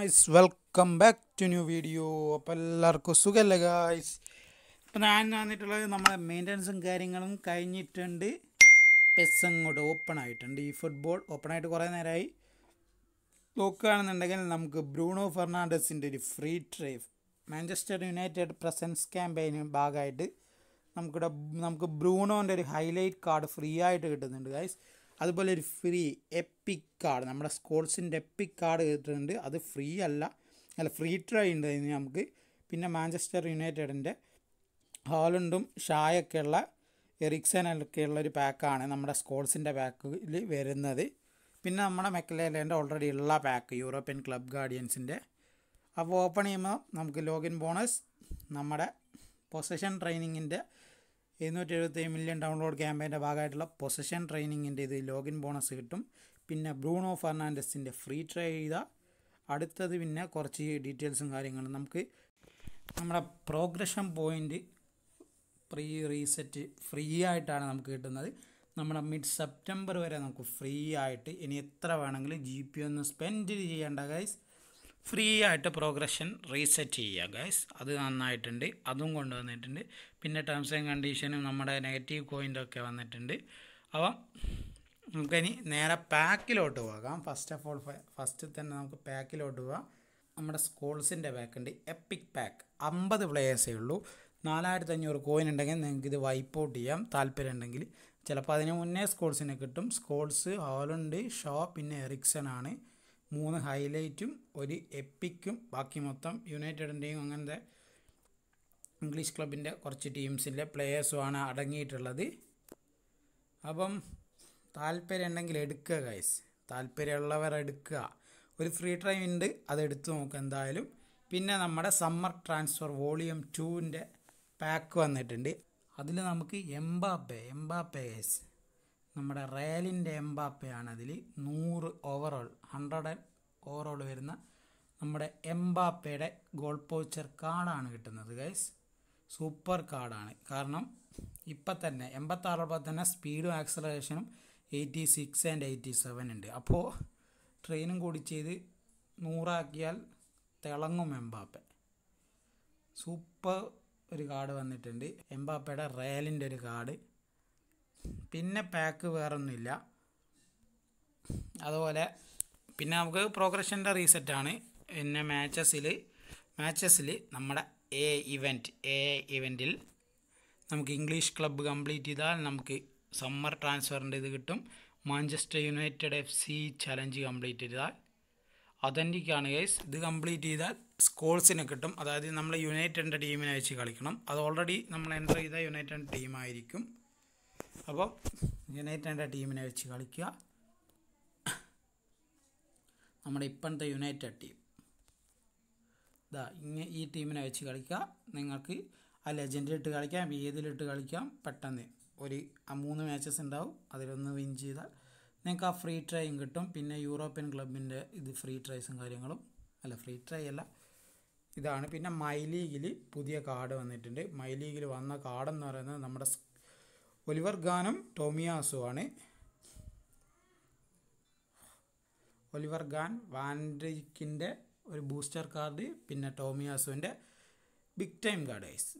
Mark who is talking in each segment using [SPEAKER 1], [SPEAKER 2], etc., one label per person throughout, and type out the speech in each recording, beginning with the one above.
[SPEAKER 1] Guys welcome back to new video അപ്പോൾ എല്ലാവർക്കും സുഖമല്ലേ ഗായ്സ് ഇപ്പം ഞാൻ വന്നിട്ടുള്ളത് നമ്മളെ മെയിന്റനൻസും കാര്യങ്ങളും കഴിഞ്ഞിട്ടുണ്ട്. പെസ് അങ്ങോട്ട് ഓപ്പൺ ആയിട്ടുണ്ട്. ഈ ഫുട്ബോൾ ഓപ്പൺ ആയിട്ട് കുറേ നേരമായി നോക്കുകയാണെന്നുണ്ടെങ്കിൽ നമുക്ക് ബ്രൂണോ ഫെർണാണ്ടസിന്റെ ഒരു ഫ്രീ ട്രൈഫ് മാഞ്ചസ്റ്റർ യുണൈറ്റഡ് പ്രസൻസ് ക്യാമ്പയിന് ഭാഗമായിട്ട് നമുക്കിവിടെ നമുക്ക് ബ്രൂണോന്റെ ഒരു ഹൈലൈറ്റ് കാർഡ് ഫ്രീ ആയിട്ട് കിട്ടുന്നുണ്ട് ഗൈസ് അതുപോലെ ഒരു ഫ്രീ എപ്പിക് കാർഡ് നമ്മുടെ സ്കോൾസിന്റെ എപ്പിക് കാർഡ് കിട്ടുന്നുണ്ട് അത് ഫ്രീ അല്ല. അല്ല ഫ്രീ ട്രൈ ഉണ്ട് അതിന് നമുക്ക്. പിന്നെ മാഞ്ചസ്റ്റർ യുണൈറ്റഡിന്റെ ഹാലണ്ടും ഷായൊക്കെയുള്ള എറിക്സനൊക്കെയുള്ള ഒരു പാക്കാണ് നമ്മുടെ സ്കോൾസിന്റെ പാക്കിൽ വരുന്നത്. പിന്നെ നമ്മുടെ മെക്കലേലേന്റെ ഓൾറെഡി ഉള്ള പാക്ക് യൂറോപ്യൻ ക്ലബ് ഗാർഡിയൻസിന്റെ അപ്പോൾ ഓപ്പൺ ചെയ്യുമ്പോൾ നമുക്ക് ലോഗിൻ ബോണസ് നമ്മുടെ പൊസഷൻ ട്രെയിനിങ്ങിന്റെ എഴുന്നൂറ്റി എഴുപത്തി മില്യൺ ഡൗൺലോഡ് ക്യാമ്പയിന്റെ ഭാഗമായിട്ടുള്ള പൊസിഷൻ ട്രെയിനിങ്ങിന്റെ ഇത് ലോഗിൻ ബോണസ് കിട്ടും. പിന്നെ ബ്രൂണോ ഫെർണാണ്ടസിന്റെ ഫ്രീ ട്രൈ ചെയ്ത അടുത്തത് പിന്നെ കുറച്ച് ഡീറ്റെയിൽസും കാര്യങ്ങളും നമുക്ക് നമ്മുടെ progression point pre reset free ആയിട്ടാണ് നമുക്ക് കിട്ടുന്നത്. നമ്മുടെ മിഡ് സെപ്റ്റംബർ വരെ നമുക്ക് ഫ്രീ ആയിട്ട് ഇനി എത്ര വേണമെങ്കിലും ജി പി ഒന്ന് സ്പെൻഡ് ചെയ്യേണ്ട ഗൈസ് ഫ്രീ ആയിട്ട് പ്രോഗ്രഷൻ റീസെറ്റ് ചെയ്യുക ഗൈസ് അത് നന്നായിട്ടുണ്ട് അതും കൊണ്ടുവന്നിട്ടുണ്ട്. പിന്നെ ടേംസ് ആൻഡ് കണ്ടീഷനും നമ്മുടെ നെഗറ്റീവ് കോയിന്റൊക്കെ വന്നിട്ടുണ്ട്. അപ്പം നമുക്കിനി നേരെ പാക്കിലോട്ട് പോകാം. ഫസ്റ്റ് ഓഫ് ഓൾ ഫസ്റ്റ് തന്നെ നമുക്ക് പാക്കിലോട്ട് പോകാം. നമ്മുടെ സ്കോൾസിന്റെ പാക്ക് ഉണ്ട്. എപ്പിക് പാക്ക് അമ്പത് പ്ലേയേഴ്സേ ഉള്ളൂ. നാലായിരത്തി അഞ്ഞൂറ് കോയിൻ ഉണ്ടെങ്കിൽ നിങ്ങൾക്ക് ഇത് വൈപ്പ് ഔട്ട് ചെയ്യാം. താല്പര്യം ഉണ്ടെങ്കിൽ ചിലപ്പോൾ അതിന് മുന്നേ സ്കോൾസിനെ കിട്ടും. സ്കോൾസ് ഹോളുണ്ട് ഷോ പിന്നെ എറിക്സൺ ആണ്. മൂന്ന് ഹൈലൈറ്റും ഒരു എപ്പിക്കും ബാക്കി മൊത്തം യുണൈറ്റഡിന്റെയും അങ്ങനത്തെ ഇംഗ്ലീഷ് ക്ലബിന്റെ കുറച്ച് ടീംസിന്റെ പ്ലെയേഴ്സുമാണ് അടങ്ങിയിട്ടുള്ളത്. അപ്പം താല്പര്യം ഉണ്ടെങ്കിൽ എടുക്കുക ഗൈസ് താല്പര്യമുള്ളവർ എടുക്കുക. ഒരു ഫ്രീ ടൈം ഉണ്ട് അത് എടുത്തു നോക്കുക എന്തായാലും. പിന്നെ നമ്മുടെ സമ്മർ ട്രാൻസ്ഫർ വോളിയം ടുവിന്റെ പാക്ക് വന്നിട്ടുണ്ട്. അതിൽ നമുക്ക് എംബാപ്പെ എംബാപ്പെ ഗൈസ് നമ്മുടെ റയലിന്റെ എംബാപ്പയാണ് അതിൽ നൂറ് ഓവറോൾ ഹൺഡ്രഡ് ഓവറോൾ വരുന്ന നമ്മുടെ എംബാപ്പയുടെ ഗോൾ പോച്ചർ കാർഡാണ് കിട്ടുന്നത് ഗൈസ് സൂപ്പർ കാർഡാണ് കാരണം ഇപ്പം തന്നെ എൺപത്താറുമ്പോൾ തന്നെ സ്പീഡും ആക്സലറേഷനും eighty six and eighty seven ഉണ്ട്. അപ്പോൾ ട്രെയിനും കൂടി ചെയ്ത് നൂറാക്കിയാൽ തിളങ്ങും എംബാപ്പ. സൂപ്പർ ഒരു കാർഡ് വന്നിട്ടുണ്ട്. എംബാപ്പയുടെ റയലിന്റെ ഒരു കാർഡ് പിന്നെ പാക്ക് വേറൊന്നുമില്ല. അതുപോലെ പിന്നെ നമുക്ക് പ്രോഗ്രഷന്റെ റീസെറ്റാണ് പിന്നെ മാച്ചസിൽ മാച്ചസിൽ നമ്മുടെ എ ഇവന്റ് എ ഇവന്റിൽ നമുക്ക് ഇംഗ്ലീഷ് ക്ലബ്ബ് കംപ്ലീറ്റ് ചെയ്താൽ നമുക്ക് സമ്മർ ട്രാൻസ്ഫറിന്റെ ഇത് കിട്ടും. Manchester United F C challenge complete ചെയ്താൽ അതന്റിക്കാണ് ഗൈസ് ഇത് കംപ്ലീറ്റ് ചെയ്താൽ സ്കോൾസിനെ കിട്ടും. അതായത് നമ്മൾ യുണൈറ്റഡിന്റെ ടീമിനെ വെച്ച് കളിക്കണം. അത് ഓൾറെഡി നമ്മൾ എന്റർ ചെയ്ത യുണൈറ്റഡ് ടീമായിരിക്കും അപ്പോൾ യുണൈറ്റഡിന്റെ ടീമിനെ വെച്ച് കളിക്കുക. നമ്മുടെ ഇപ്പോഴത്തെ യുണൈറ്റഡ് ടീം ഇതാ ഇങ്ങനെ ഈ ടീമിനെ വെച്ച് കളിക്കുക. നിങ്ങൾക്ക് ആ ലെജൻഡിലിട്ട് കളിക്കാം ഏതിലിട്ട് കളിക്കാം പെട്ടെന്ന്. ഒരു ആ മൂന്ന് മാച്ചസ് ഉണ്ടാവും. അതിലൊന്ന് വിൻ ചെയ്താൽ നിങ്ങൾക്ക് ആ ഫ്രീ ട്രൈയും കിട്ടും. പിന്നെ യൂറോപ്യൻ ക്ലബിന്റെ ഇത് ഫ്രീ ട്രൈസും കാര്യങ്ങളും. അല്ല ഫ്രീ ട്രൈ അല്ല. ഇതാണ്. പിന്നെ മൈ ലീഗിൽ പുതിയ കാർഡ് വന്നിട്ടുണ്ട്. മൈ ലീഗിൽ വന്ന കാർഡെന്ന് പറയുന്നത് നമ്മുടെ ഒലിവർ ഗാനം ടോമിയാസു ആണ്. ഒലിവർ ഗാൻ വാൻഡ്രിക്കിന്റെ ഒരു ബൂസ്റ്റർ കാർഡ് പിന്നെ ടോമിയാസുവിന്റെ ബിഗ് ടൈം കാർഡ് ഗൈസ്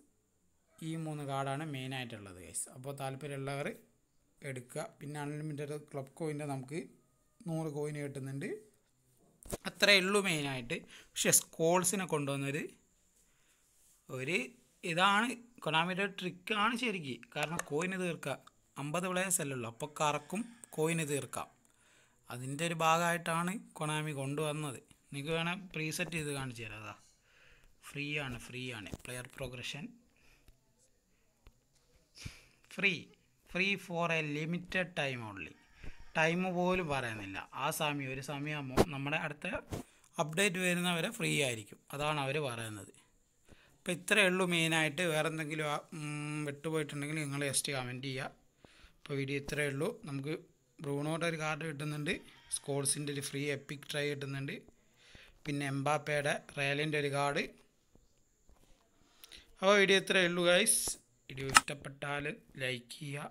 [SPEAKER 1] ഈ മൂന്ന് കാർഡാണ് മെയിനായിട്ടുള്ളത് ഗൈസ് അപ്പോൾ താല്പര്യമുള്ളവർ എടുക്കുക. പിന്നെ അൺലിമിറ്റഡ് ക്ലബ് കോയിന്റെ നമുക്ക് നൂറ് കോയിൻ കിട്ടുന്നുണ്ട്. അത്രയേ ഉള്ളൂ മെയിനായിട്ട് പക്ഷേ സ്കോൾസിനെ കൊണ്ടുവന്നൊരു ഒരു ഇതാണ് കൊണാമിയുടെ ട്രിക്കാണ് ശരിക്കും. കാരണം കോയിന് തീർക്കുക അമ്പത് പ്ലേയേഴ്സ് അല്ലല്ലോ അപ്പോൾ കറക്കും കോയിന് തീർക്കാം. അതിന്റെ ഒരു ഭാഗമായിട്ടാണ് കൊനാമി കൊണ്ടുവന്നത്. നിങ്ങൾക്ക് വേണേൽ പ്രീസെറ്റ് ചെയ്ത് കാണിച്ചു തരാം. അതാ. ഫ്രീ ആണ് ഫ്രീ ആണ്. Player progression free free for a limited time only time പോലും പറയുന്നില്ല. ആ സമയം ഒരു സമയമാകുമ്പോൾ നമ്മുടെ അടുത്ത അപ്ഡേറ്റ് വരുന്നവരെ ഫ്രീ ആയിരിക്കും. അതാണ് അവർ പറയുന്നത്. അപ്പോൾ ഇത്രയേ ഉള്ളൂ മെയിനായിട്ട്. വേറെ എന്തെങ്കിലും വിട്ടുപോയിട്ടുണ്ടെങ്കിൽ നിങ്ങൾ ജസ്റ്റ് കമന്റ് ചെയ്യുക. അപ്പോൾ വീഡിയോ ഇത്രയേ ഉള്ളൂ. നമുക്ക് ബ്രൂണോയുടെ ഒരു കാർഡ് കിട്ടുന്നുണ്ട്. സ്കോൾസിന്റെ ഒരു ഫ്രീ എപ്പിക് ട്രൈ കിട്ടുന്നുണ്ട്. പിന്നെ എംബാപ്പയുടെ റയലിന്റെ ഒരു കാർഡ് അപ്പോൾ വീഡിയോ ഇത്രയേ ഉള്ളൂ ഗൈസ് വീഡിയോ ഇഷ്ടപ്പെട്ടാൽ ലൈക്ക് ചെയ്യുക.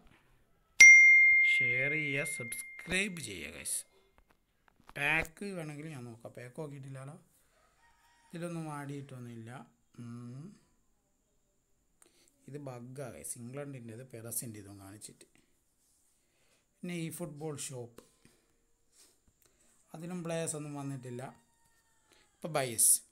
[SPEAKER 1] ഷെയർ ചെയ്യുക. സബ്സ്ക്രൈബ് ചെയ്യുക ഗൈസ് പാക്ക് വേണമെങ്കിൽ ഞാൻ നോക്കാം. പാക്ക് നോക്കിയിട്ടില്ലല്ലോ. ഇതിലൊന്നും ആടിയിട്ടൊന്നുമില്ല. ഇത് ബഗ്ഗായി. ഇംഗ്ലണ്ടിന്റെത് പെറസിന്റെ ഇതും കാണിച്ചിട്ട്. പിന്നെ ഈ ഫുട്ബോൾ ഷോപ്പ്. അതിലും പ്ലേയേഴ്സ് ഒന്നും വന്നിട്ടില്ല. ഇപ്പോൾ ബൈസ്